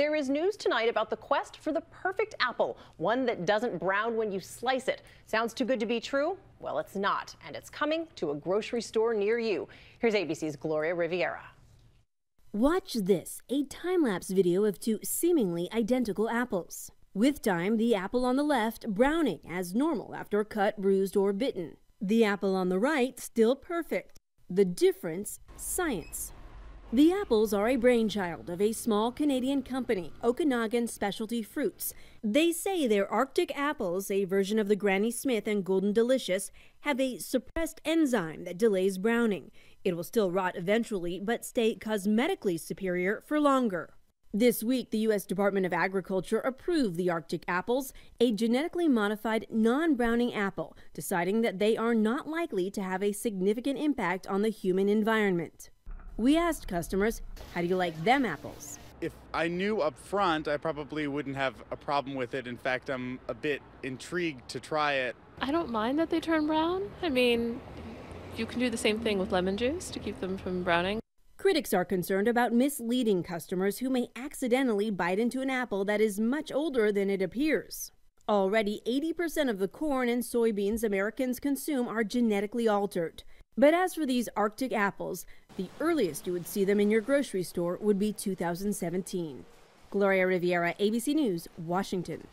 There is news tonight about the quest for the perfect apple, one that doesn't brown when you slice it. Sounds too good to be true? Well, it's not, and it's coming to a grocery store near you. Here's ABC's Gloria Riviera. Watch this, a time-lapse video of two seemingly identical apples. With time, the apple on the left browning as normal after cut, bruised, or bitten. The apple on the right still perfect. The difference, science. The apples are a brainchild of a small Canadian company, Okanagan Specialty Fruits. They say their Arctic apples, a version of the Granny Smith and Golden Delicious, have a suppressed enzyme that delays browning. It will still rot eventually, but stay cosmetically superior for longer. This week, the U.S. Department of Agriculture approved the Arctic apples, a genetically modified non browning apple, deciding that they are not likely to have a significant impact on the human environment. We asked customers, how do you like them apples? If I knew up front, I probably wouldn't have a problem with it. In fact, I'm a bit intrigued to try it. I don't mind that they turn brown. I mean, you can do the same thing with lemon juice to keep them from browning. Critics are concerned about misleading customers who may accidentally bite into an apple that is much older than it appears. Already, 80% of the corn and soybeans Americans consume are genetically altered. But as for these Arctic apples, the earliest you would see them in your grocery store would be 2017. Gloria Riviera, ABC News, Washington.